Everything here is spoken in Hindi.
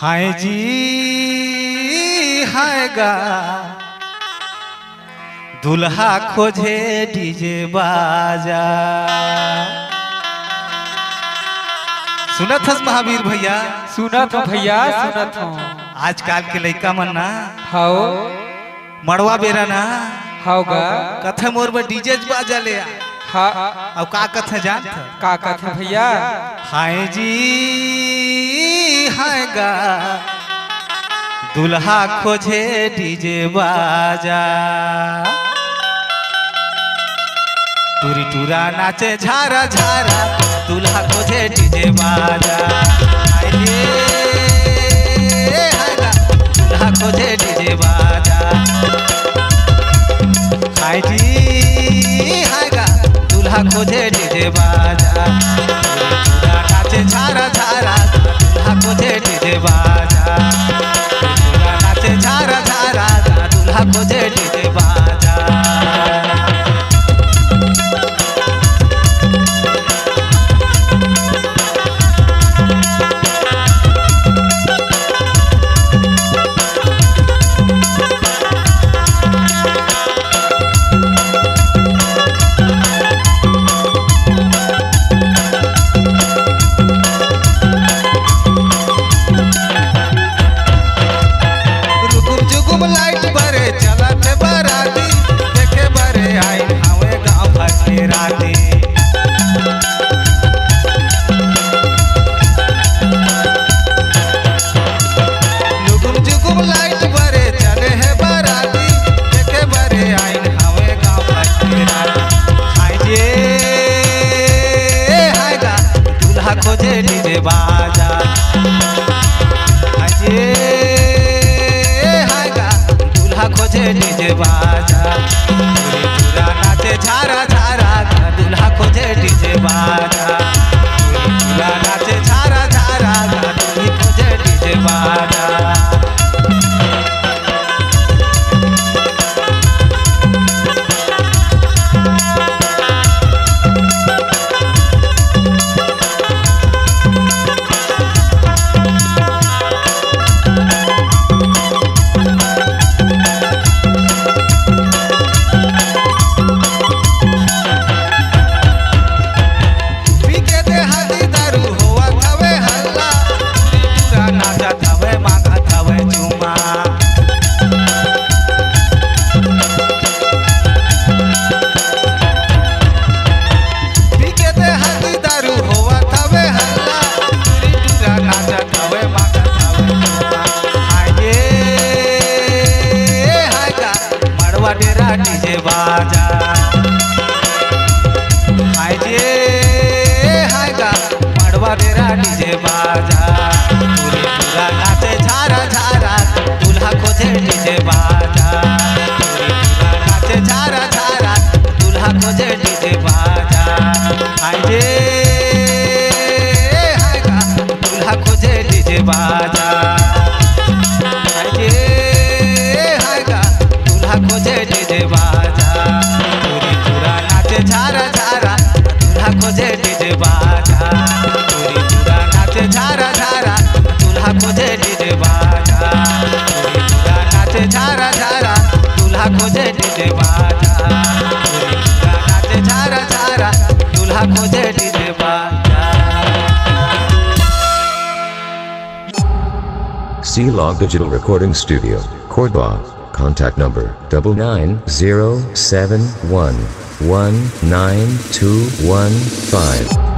हाय जी हाय गा। दुल्हा खोजे डीजे बाजा। सुनत हस महावीर भैया। सुनत हो भैया सुनत हो। आजकल के लइका मन ना। हाओ। मड़वा बेरा ना। हाओगा कथे मोर में डीजे बाजा ले आ। हा। अब का कथे जानत ह? का कथे भैया? हाय जी गा दुल्हा खोजे डीजे बाजा। टूरी टूरा नाचे झारा झारा। दुल्हा खोजे डीजे बाजा। खोजे डीजे बाजा। हाय जी, हाय गा। दुल्हा खोजे डीजे बाजा। पूरा नाचे झारा। बाजा। डीजे बाजा। हाय जे, हाय गा डीजे बाजा। पूरे पूरा नाचे झारा झारा, दूल्हा खोजे डीजे बाजा। पूरे पूरा नाचे झारा झारा, दूल्हा खोजे डीजे बाजा। हाय जे C Log Digital Recording Studio, Cordoba. Contact number double nine zero seven one one nine two one five.